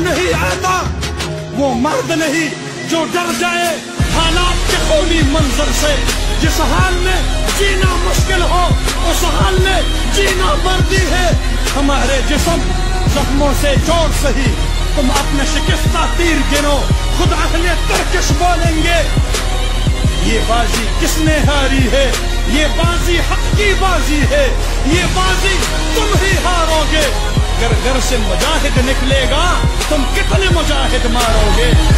नहीं आता वो मर्द नहीं जो डर जाए। हालात के खूनी मंजर से जिस हाल में जीना मुश्किल हो, उस हाल में जीना मर्दी है। हमारे जिसम जख्मों से ज़ोर सही तुम अपने शिकस्ता तीर गिनो। खुद अहले तरकश बोलेंगे, ये बाजी किसने हारी है? ये बाजी हक की बाजी है। ये बाजी तुम से मुजाहिद निकलेगा तुम कितने मुजाहिद मारोगे?